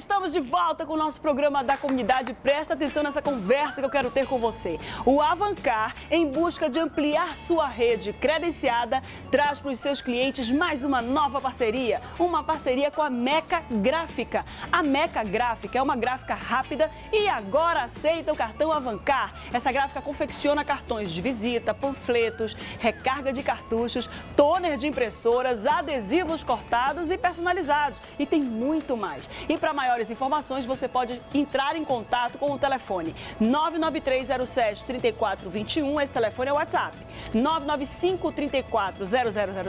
estamos de volta com o nosso programa da comunidade. Presta atenção nessa conversa que eu quero ter com você. O Avancar, em busca de ampliar sua rede credenciada, traz para os seus clientes mais uma nova parceria. Uma parceria com a Meca Gráfica. A Meca Gráfica é uma gráfica rápida e agora aceita o cartão Avancar. Essa gráfica confecciona cartões de visita, panfletos, recarga de cartuchos, toner de impressoras, adesivos cortados e personalizados. E tem muito mais. E para maiores informações, você pode entrar em contato com o telefone 99307 3421, esse telefone é o WhatsApp, 995 34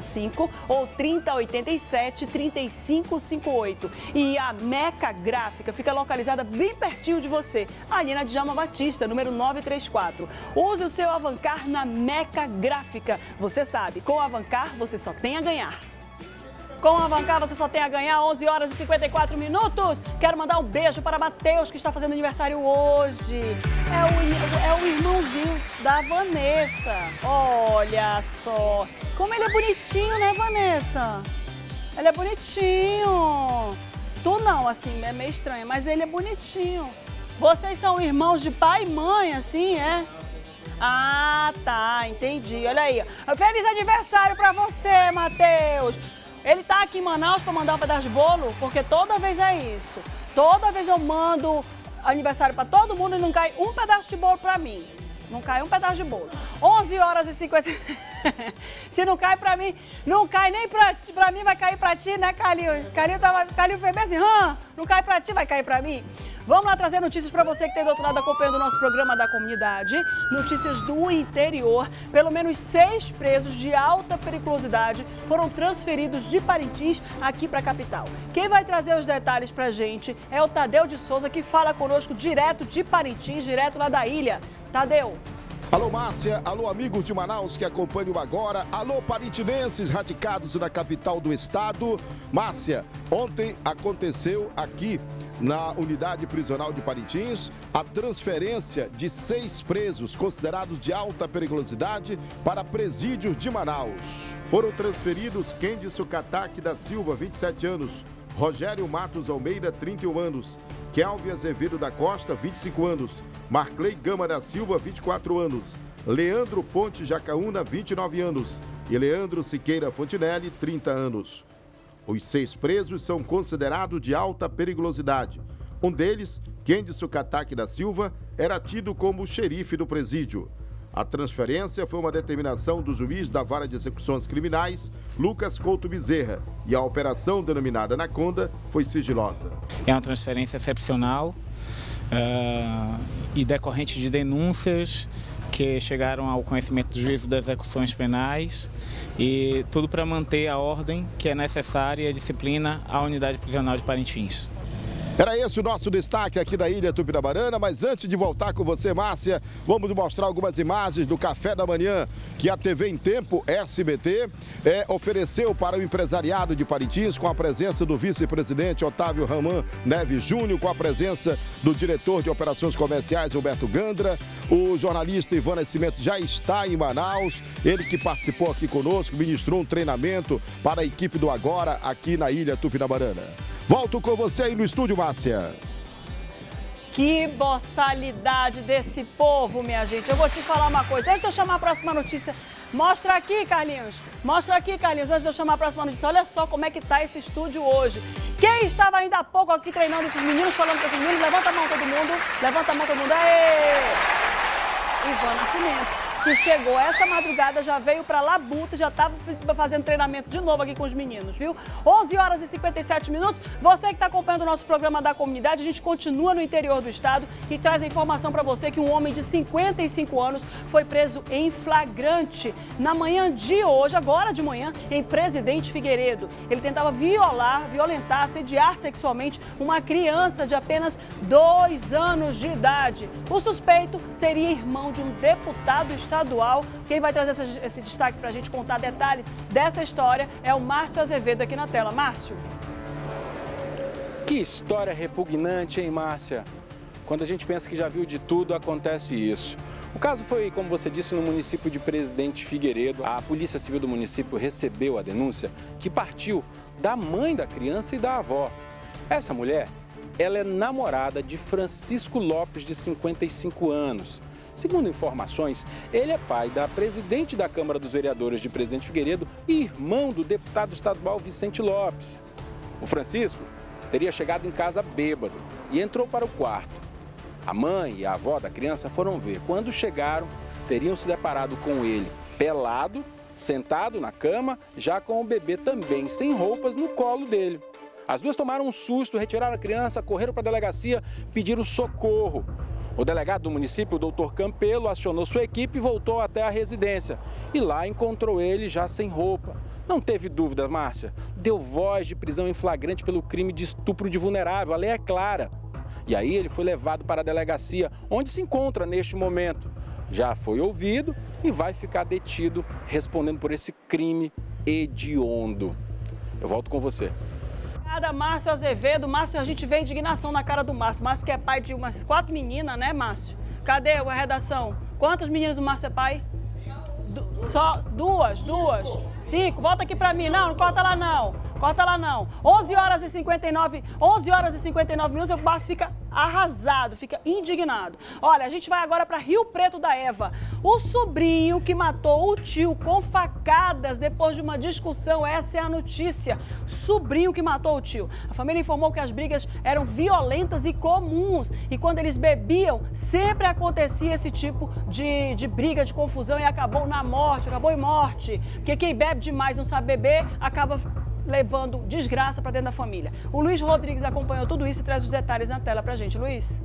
0005 ou 3087 3558. E a Meca Gráfica fica localizada bem pertinho de você, ali na Djalma Batista, número 934. Use o seu Avancar na Meca Gráfica. Você sabe, com o Avancar você só tem a ganhar. Com a Avancar você só tem a ganhar 11 horas e 54 minutos. Quero mandar um beijo para Matheus, que está fazendo aniversário hoje. É o, é o irmãozinho da Vanessa. Olha só. Como ele é bonitinho, né, Vanessa? Ele é bonitinho. Tu não, assim, é meio estranho, mas ele é bonitinho. Vocês são irmãos de pai e mãe, assim, é? Ah, tá, entendi. Olha aí. Feliz aniversário para você, Matheus. Ele tá aqui em Manaus para mandar um pedaço de bolo, porque toda vez é isso. Toda vez eu mando aniversário para todo mundo e não cai um pedaço de bolo para mim. Não cai um pedaço de bolo. 11 horas e 50... Se não cai pra mim, não cai nem pra, pra mim, vai cair pra ti, né, Calil? Calil, tava, Calil foi bem assim, Hã? não cai pra ti, vai cair pra mim? Vamos lá trazer notícias para você que tem do outro lado acompanhando o nosso programa da comunidade. Notícias do interior. Pelo menos seis presos de alta periculosidade foram transferidos de Parintins aqui para a capital. Quem vai trazer os detalhes para a gente é o Tadeu de Souza, que fala conosco direto de Parintins, direto lá da ilha. Tadeu. Alô, Márcia. Alô, amigos de Manaus que acompanham agora. Alô, parintinenses radicados na capital do estado. Márcia, ontem aconteceu aqui na unidade prisional de Parintins a transferência de seis presos considerados de alta periculosidade para presídios de Manaus. Foram transferidos Kendi Sucataque da Silva, 27 anos, Rogério Matos Almeida, 31 anos, Kelvin Azevedo da Costa, 25 anos, Marclay Gama da Silva, 24 anos, Leandro Ponte Jacaúna, 29 anos e Leandro Siqueira Fontinelli, 30 anos. Os seis presos são considerados de alta periculosidade. Um deles, Kendi Sucataque da Silva, era tido como xerife do presídio. A transferência foi uma determinação do juiz da Vara de Execuções Criminais, Lucas Couto Bezerra, e a operação denominada Anaconda foi sigilosa. É uma transferência excepcional, uh, e decorrente de denúncias que chegaram ao conhecimento do juízo das execuções penais e tudo para manter a ordem que é necessária e a disciplina à unidade prisional de Parintins. Era esse o nosso destaque aqui da Ilha Tupinabarana, mas antes de voltar com você, Márcia, vamos mostrar algumas imagens do café da manhã que a TV em Tempo SBT é, ofereceu para o empresariado de Parintins, com a presença do vice-presidente Otávio Raman Neves Júnior, com a presença do diretor de operações comerciais Roberto Gandra, o jornalista Ivan Nascimento já está em Manaus, ele que participou aqui conosco, ministrou um treinamento para a equipe do Agora aqui na Ilha Tupinabarana. Volto com você aí no estúdio, Márcia. Que boçalidade desse povo, minha gente. Eu vou te falar uma coisa. Antes de eu chamar a próxima notícia, mostra aqui, Carlinhos. Mostra aqui, Carlinhos, antes de eu chamar a próxima notícia. Olha só como é que tá esse estúdio hoje. Quem estava ainda há pouco aqui treinando esses meninos, falando com esses meninos, levanta a mão todo mundo. Levanta a mão todo mundo. Aê! Ivan Nascimento que chegou essa madrugada, já veio para Labuta, já estava fazendo treinamento de novo aqui com os meninos, viu? 11 horas e 57 minutos. Você que está acompanhando o nosso programa da comunidade, a gente continua no interior do estado e traz a informação para você que um homem de 55 anos foi preso em flagrante na manhã de hoje, agora de manhã, em Presidente Figueiredo. Ele tentava violar, violentar, assediar sexualmente uma criança de apenas dois anos de idade. O suspeito seria irmão de um deputado estadual estadual. Quem vai trazer esse, esse destaque para a gente contar detalhes dessa história é o Márcio Azevedo aqui na tela. Márcio. Que história repugnante, hein, Márcia? Quando a gente pensa que já viu de tudo, acontece isso. O caso foi, como você disse, no município de Presidente Figueiredo. A Polícia Civil do município recebeu a denúncia que partiu da mãe da criança e da avó. Essa mulher ela é namorada de Francisco Lopes, de 55 anos. Segundo informações, ele é pai da presidente da Câmara dos Vereadores de Presidente Figueiredo e irmão do deputado estadual Vicente Lopes. O Francisco teria chegado em casa bêbado e entrou para o quarto. A mãe e a avó da criança foram ver. Quando chegaram, teriam se deparado com ele pelado, sentado na cama, já com o bebê também sem roupas no colo dele. As duas tomaram um susto, retiraram a criança, correram para a delegacia, pediram socorro. O delegado do município, o doutor Campelo, acionou sua equipe e voltou até a residência. E lá encontrou ele já sem roupa. Não teve dúvida, Márcia. Deu voz de prisão em flagrante pelo crime de estupro de vulnerável. A lei é clara. E aí ele foi levado para a delegacia, onde se encontra neste momento. Já foi ouvido e vai ficar detido respondendo por esse crime hediondo. Eu volto com você. Obrigada, Márcio Azevedo. Márcio, a gente vê indignação na cara do Márcio. Márcio que é pai de umas quatro meninas, né, Márcio? Cadê a redação? Quantos meninos o Márcio é pai? Du só duas, duas. Cinco. Volta aqui pra mim. Não, não corta lá não. Corta lá não. 11 horas e 59, 11 horas e 59 minutos, o Márcio fica arrasado, fica indignado. Olha, a gente vai agora para Rio Preto da Eva. O sobrinho que matou o tio com facadas depois de uma discussão, essa é a notícia. Sobrinho que matou o tio. A família informou que as brigas eram violentas e comuns e quando eles bebiam, sempre acontecia esse tipo de, de briga, de confusão e acabou na morte, acabou em morte. Porque quem bebe demais não sabe beber, acaba levando desgraça para dentro da família. O Luiz Rodrigues acompanhou tudo isso e traz os detalhes na tela para gente. Luiz.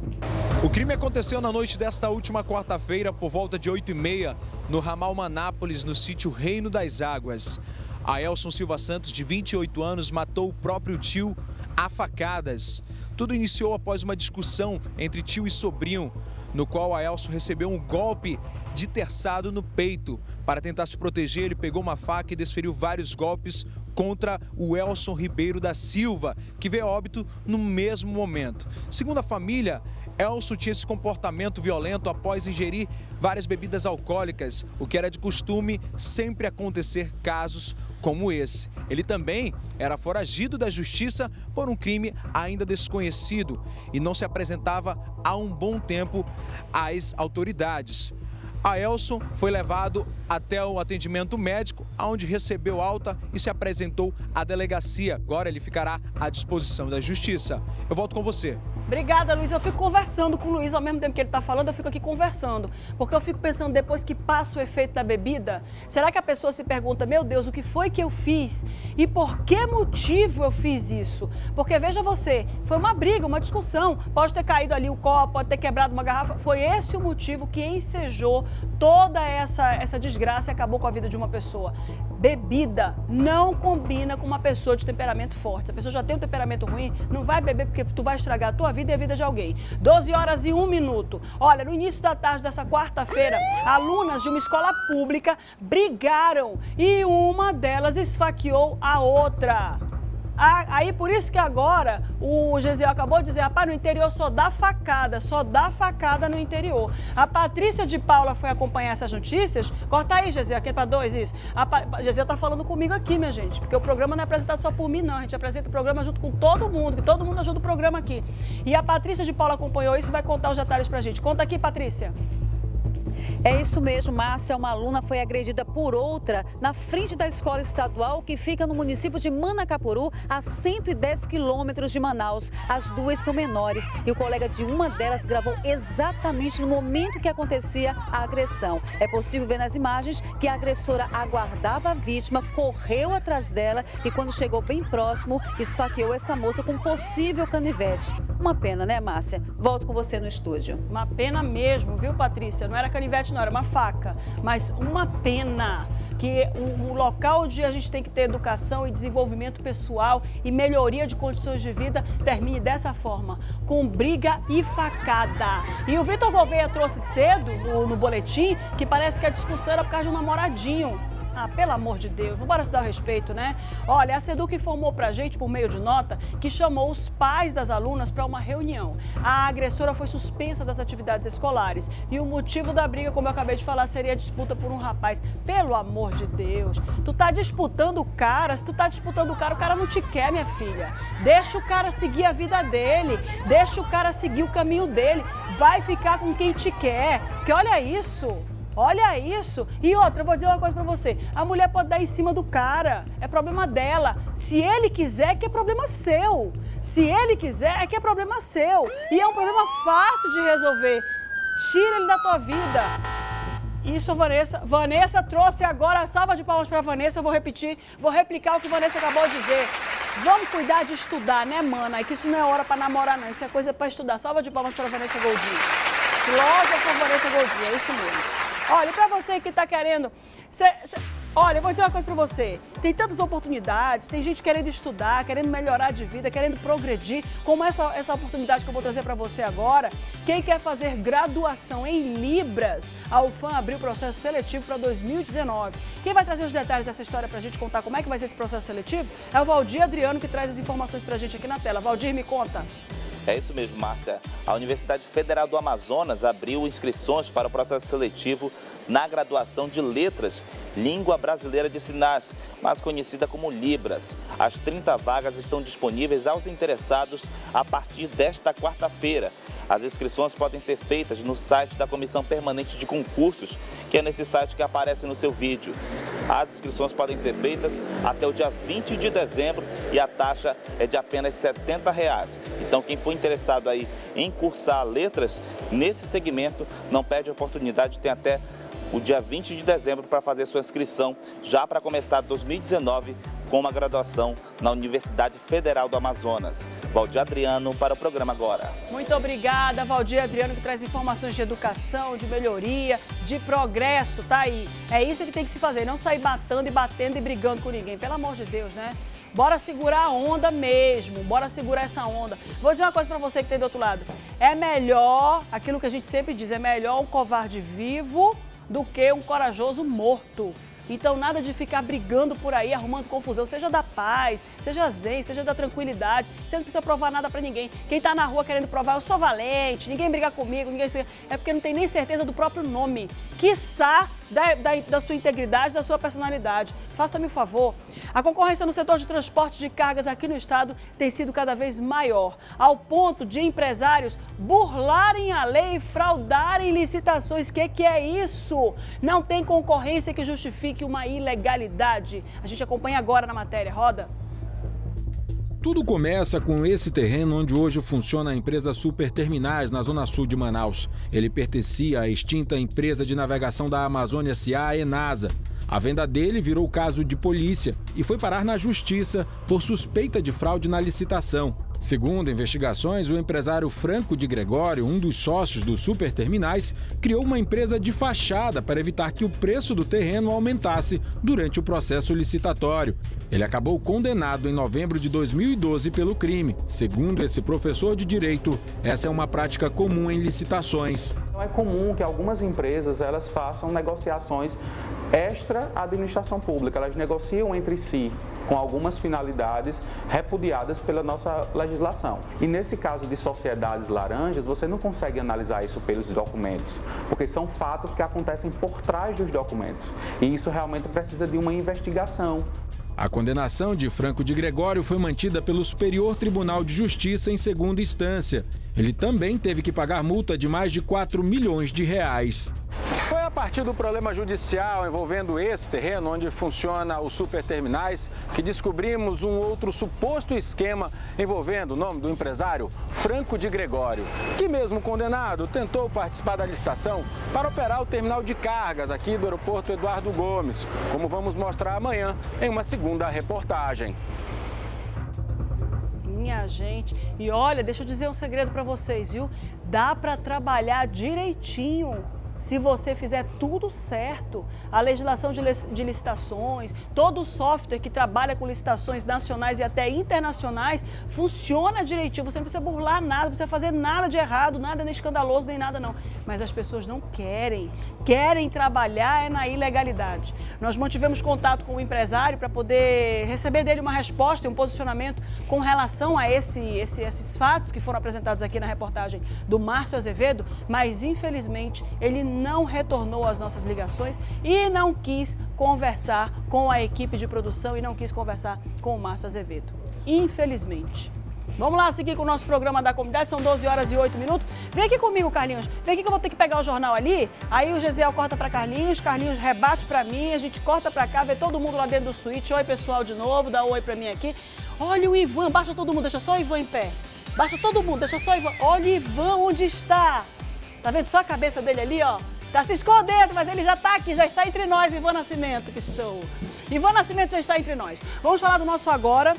O crime aconteceu na noite desta última quarta-feira, por volta de 8h30, no ramal Manápolis, no sítio Reino das Águas. A Elson Silva Santos, de 28 anos, matou o próprio tio a facadas. Tudo iniciou após uma discussão entre tio e sobrinho, no qual a Elson recebeu um golpe de terçado no peito. Para tentar se proteger, ele pegou uma faca e desferiu vários golpes contra o Elson Ribeiro da Silva, que veio a óbito no mesmo momento. Segundo a família, Elson tinha esse comportamento violento após ingerir várias bebidas alcoólicas, o que era de costume sempre acontecer casos como esse. Ele também era foragido da justiça por um crime ainda desconhecido e não se apresentava há um bom tempo às autoridades. A Elson foi levado até o atendimento médico, onde recebeu alta e se apresentou à delegacia. Agora ele ficará à disposição da justiça. Eu volto com você. Obrigada, Luiz. Eu fico conversando com o Luiz ao mesmo tempo que ele está falando, eu fico aqui conversando. Porque eu fico pensando, depois que passa o efeito da bebida, será que a pessoa se pergunta, meu Deus, o que foi que eu fiz? E por que motivo eu fiz isso? Porque veja você, foi uma briga, uma discussão. Pode ter caído ali o copo, pode ter quebrado uma garrafa. Foi esse o motivo que ensejou toda essa, essa desgraça e acabou com a vida de uma pessoa. Bebida não combina com uma pessoa de temperamento forte. Se a pessoa já tem um temperamento ruim, não vai beber porque tu vai estragar a tua vida e a vida de alguém. 12 horas e 1 minuto. Olha, no início da tarde dessa quarta-feira, alunas de uma escola pública brigaram e uma delas esfaqueou a outra. Aí por isso que agora o Gesiel acabou de dizer, rapaz, no interior só dá facada, só dá facada no interior. A Patrícia de Paula foi acompanhar essas notícias. Corta aí, Gesiel, aqui é para dois isso. A Gesiel tá falando comigo aqui, minha gente, porque o programa não é apresentado só por mim, não. A gente apresenta o programa junto com todo mundo, que todo mundo ajuda o programa aqui. E a Patrícia de Paula acompanhou isso e vai contar os detalhes pra gente. Conta aqui, Patrícia. É isso mesmo, Márcia. Uma aluna foi agredida por outra na frente da escola estadual que fica no município de Manacapuru, a 110 quilômetros de Manaus. As duas são menores e o colega de uma delas gravou exatamente no momento que acontecia a agressão. É possível ver nas imagens que a agressora aguardava a vítima, correu atrás dela e, quando chegou bem próximo, esfaqueou essa moça com possível canivete. Uma pena, né, Márcia? Volto com você no estúdio. Uma pena mesmo, viu, Patrícia? Não era canivete, não, era uma faca. Mas uma pena que o, local onde a gente tem que ter educação e desenvolvimento pessoal e melhoria de condições de vida termine dessa forma, com briga e facada. E o Vitor Gouveia trouxe cedo no, no boletim que parece que a discussão era por causa de um namoradinho. Ah, pelo amor de Deus, vamos se dar o respeito, né? Olha, a Seduc informou pra gente, por meio de nota, que chamou os pais das alunas para uma reunião. A agressora foi suspensa das atividades escolares e o motivo da briga, como eu acabei de falar, seria a disputa por um rapaz. Pelo amor de Deus, tu tá disputando o cara, se tu tá disputando o cara, o cara não te quer, minha filha. Deixa o cara seguir a vida dele, deixa o cara seguir o caminho dele, vai ficar com quem te quer. Porque olha isso, Olha isso. E outra, vou dizer uma coisa para você. A mulher pode dar em cima do cara. É problema dela. Se ele quiser, é que é problema seu. Se ele quiser, é que é problema seu. E é um problema fácil de resolver. Tira ele da tua vida. Isso, Vanessa. Vanessa trouxe agora, salva de palmas para Vanessa. Eu vou repetir, vou replicar o que Vanessa acabou de dizer. Vamos cuidar de estudar, né, mana? E que isso não é hora para namorar, não. Isso é coisa para estudar. Salva de palmas para Vanessa Goldinho. Filósofa Vanessa Goldinho, é isso mesmo. Olha, para você que está querendo. Cê, cê, olha, eu vou dizer uma coisa para você. Tem tantas oportunidades, tem gente querendo estudar, querendo melhorar de vida, querendo progredir, como essa, essa oportunidade que eu vou trazer para você agora. Quem quer fazer graduação em Libras, a UFAM abriu o processo seletivo para 2019. Quem vai trazer os detalhes dessa história para a gente contar como é que vai ser esse processo seletivo é o Valdir Adriano, que traz as informações para a gente aqui na tela. Valdir, me conta. É isso mesmo, Márcia. A Universidade Federal do Amazonas abriu inscrições para o processo seletivo na graduação de Letras, Língua Brasileira de Sinais, mais conhecida como Libras. As 30 vagas estão disponíveis aos interessados a partir desta quarta-feira. As inscrições podem ser feitas no site da Comissão Permanente de Concursos, que é nesse site que aparece no seu vídeo. As inscrições podem ser feitas até o dia 20 de dezembro e a taxa é de apenas 70 reais. Então, quem for interessado aí em cursar letras nesse segmento, não perde a oportunidade, tem até o dia 20 de dezembro para fazer sua inscrição, já para começar 2019 com uma graduação na Universidade Federal do Amazonas. Valdir Adriano para o programa agora. Muito obrigada, Valdir Adriano, que traz informações de educação, de melhoria, de progresso, tá aí. É isso que tem que se fazer, não sair batendo e batendo e brigando com ninguém, pelo amor de Deus, né? Bora segurar a onda mesmo, bora segurar essa onda. Vou dizer uma coisa para você que tem do outro lado. É melhor, aquilo que a gente sempre diz, é melhor um covarde vivo do que um corajoso morto. Então, nada de ficar brigando por aí, arrumando confusão, seja da paz, seja zen, seja da tranquilidade. Você não precisa provar nada para ninguém. Quem tá na rua querendo provar, eu sou valente, ninguém briga comigo, ninguém é porque não tem nem certeza do próprio nome. Quiçá da, da, da sua integridade, da sua personalidade. Faça-me o favor. A concorrência no setor de transporte de cargas aqui no estado tem sido cada vez maior, ao ponto de empresários burlarem a lei e fraudarem licitações. O que, que é isso? Não tem concorrência que justifique uma ilegalidade. A gente acompanha agora na matéria. Roda. Tudo começa com esse terreno onde hoje funciona a empresa Super Terminais, na zona sul de Manaus. Ele pertencia à extinta empresa de navegação da Amazônia SA, Enasa. A venda dele virou caso de polícia e foi parar na justiça por suspeita de fraude na licitação. Segundo investigações, o empresário Franco de Gregório, um dos sócios do Super Terminais, criou uma empresa de fachada para evitar que o preço do terreno aumentasse durante o processo licitatório. Ele acabou condenado em novembro de 2012 pelo crime. Segundo esse professor de direito, essa é uma prática comum em licitações. Então é comum que algumas empresas elas façam negociações extra administração pública. Elas negociam entre si com algumas finalidades repudiadas pela nossa legislação. E nesse caso de sociedades laranjas, você não consegue analisar isso pelos documentos, porque são fatos que acontecem por trás dos documentos. E isso realmente precisa de uma investigação. A condenação de Franco de Gregório foi mantida pelo Superior Tribunal de Justiça em segunda instância. Ele também teve que pagar multa de mais de 4 milhões de reais. Partir do problema judicial envolvendo esse terreno onde funciona o Superterminais que descobrimos um outro suposto esquema envolvendo o nome do empresário Franco de Gregório, que mesmo condenado tentou participar da licitação para operar o terminal de cargas aqui do aeroporto Eduardo Gomes, como vamos mostrar amanhã em uma segunda reportagem minha gente. E olha, deixa eu dizer um segredo para vocês, viu? Dá para trabalhar direitinho se você fizer tudo certo. A legislação de licitações, todo o software que trabalha com licitações nacionais e até internacionais funciona direitinho. Você não precisa burlar nada, não precisa fazer nada de errado, nada nem escandaloso, nem nada não. Mas as pessoas não querem. Querem trabalhar é na ilegalidade. Nós mantivemos contato com o empresário para poder receber dele uma resposta e um posicionamento com relação a esse, esse, esses fatos que foram apresentados aqui na reportagem do Márcio Azevedo, mas infelizmente ele não retornou às nossas ligações e não quis conversar com a equipe de produção e não quis conversar com o Márcio Azevedo. Infelizmente. Vamos lá seguir com o nosso programa da comunidade, são 12 horas e 8 minutos. Vem aqui comigo, Carlinhos. Vem aqui que eu vou ter que pegar o jornal ali. Aí o Gesiel corta para Carlinhos, Carlinhos rebate para mim, a gente corta para cá, vê todo mundo lá dentro do suíte. Oi, pessoal, de novo, dá um oi para mim aqui. Olha o Ivan, baixa todo mundo, deixa só o Ivan em pé. Baixa todo mundo, deixa só o Ivan. Olha o Ivan, onde está? Tá vendo só a cabeça dele ali, ó? Tá se escondendo, mas ele já está aqui, já está entre nós, Ivan Nascimento. Que show! Ivan Nascimento já está entre nós. Vamos falar do nosso agora.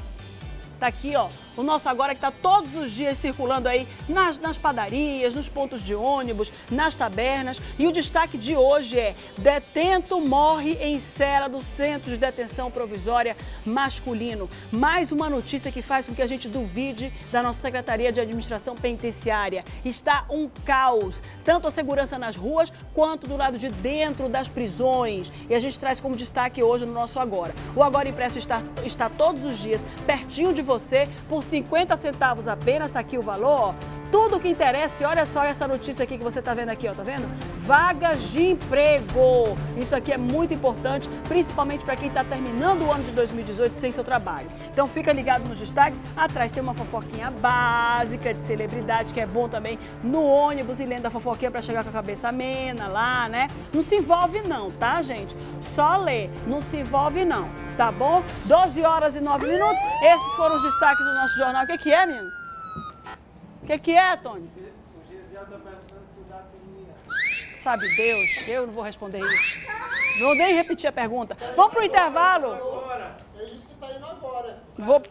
Tá aqui, ó o nosso agora que está todos os dias circulando aí nas, nas padarias, nos pontos de ônibus, nas tabernas. E o destaque de hoje é: detento morre em cela do Centro de Detenção Provisória Masculino. Mais uma notícia que faz com que a gente duvide da nossa Secretaria de Administração Penitenciária. Está um caos, tanto a segurança nas ruas quanto do lado de dentro das prisões. E a gente traz como destaque hoje no nosso Agora. O Agora Impresso está, está todos os dias pertinho de você por 50 centavos apenas, tá aqui o valor, ó. Tudo que interessa, e olha só essa notícia aqui que você está vendo aqui, ó, tá vendo? Vagas de emprego. Isso aqui é muito importante, principalmente para quem está terminando o ano de 2018 sem seu trabalho. Então fica ligado nos destaques. Atrás tem uma fofoquinha básica de celebridade, que é bom também no ônibus e lendo a fofoquinha para chegar com a cabeça amena lá, né? Não se envolve não, tá, gente? Só lê, não se envolve não, tá bom? 12 horas e 9 minutos. Esses foram os destaques do nosso jornal. O que é, menino? O que, que é, Tony? O Gesiel está perguntando se o gato minha. Sabe Deus, eu não vou responder isso. Vou nem repetir a pergunta. Vamos para o intervalo. É isso que está indo agora. Vou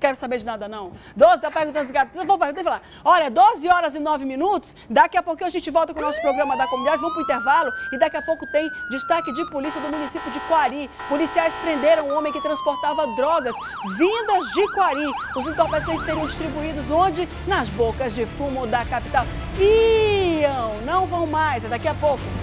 quero saber de nada, não. 12, tá perguntando os gatos. Vou perguntar e falar. Olha, 12 horas e 9 minutos. Daqui a pouco a gente volta com o nosso programa da comunidade. Vamos para o intervalo. E daqui a pouco tem destaque de polícia do município de Quari. Policiais prenderam um homem que transportava drogas vindas de Quari. Os entorpecentes seriam distribuídos onde? Nas bocas de fumo da capital. Iam, não vão mais. É daqui a pouco.